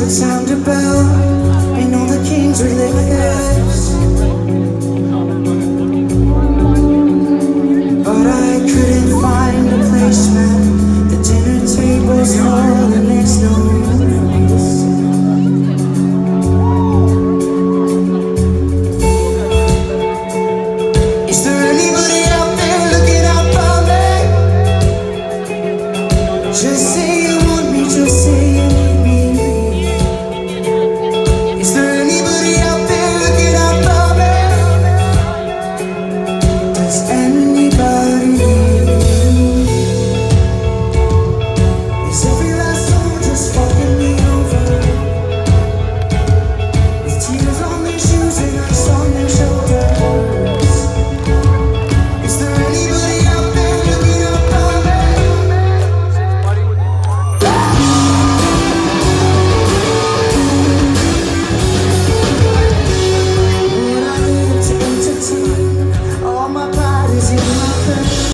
would sound a bell and know the kings with their heads But I couldn't find a place placement The dinner table's full and there's no Is there anybody out there looking out for me? Just see зима.